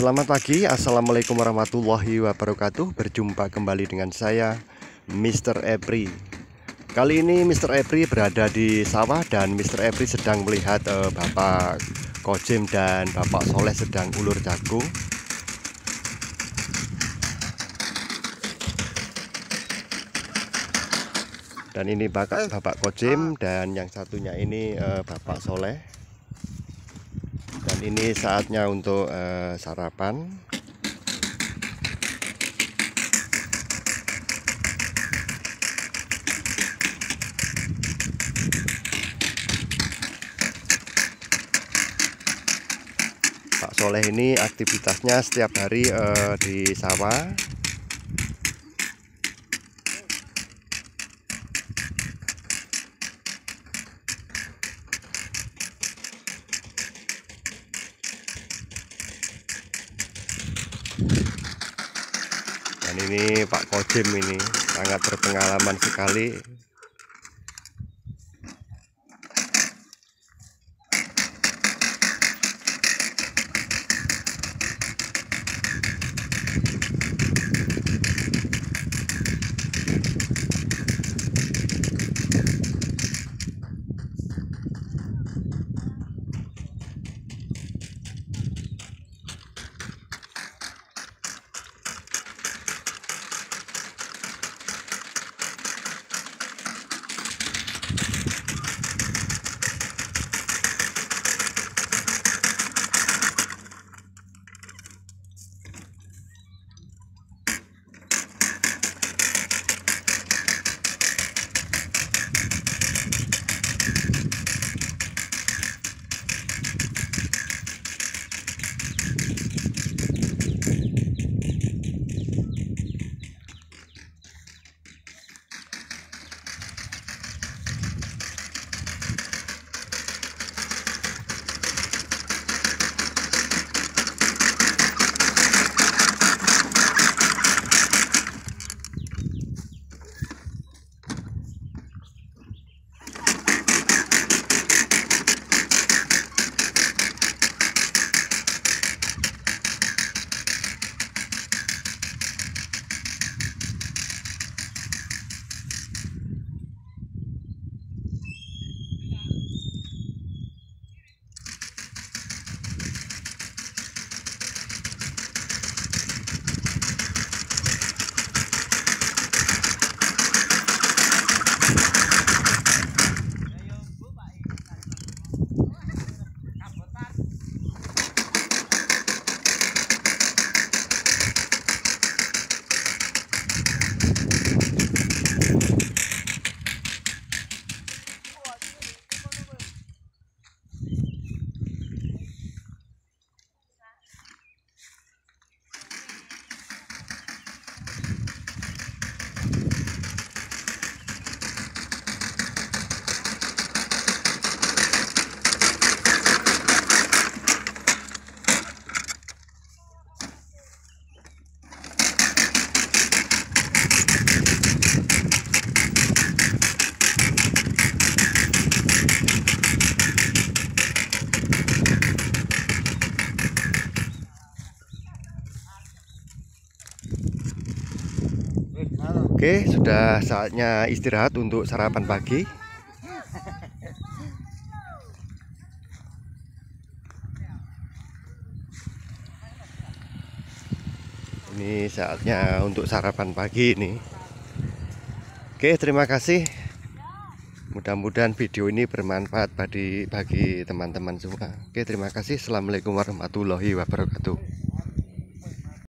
Selamat pagi, Assalamualaikum warahmatullahi wabarakatuh Berjumpa kembali dengan saya, Mr. Epri Kali ini Mr. Epri berada di sawah Dan Mr. Epri sedang melihat uh, Bapak Kojim dan Bapak Soleh sedang ulur jagung Dan ini Bapak, Bapak Kojim dan yang satunya ini uh, Bapak Soleh ini saatnya untuk uh, sarapan. Pak Soleh ini aktivitasnya setiap hari uh, di sawah dan ini Pak Kojim ini sangat berpengalaman sekali Oke, sudah saatnya istirahat untuk sarapan pagi. Ini saatnya untuk sarapan pagi ini. Oke, terima kasih. Mudah-mudahan video ini bermanfaat bagi bagi teman-teman semua. Oke, terima kasih. Assalamualaikum warahmatullahi wabarakatuh.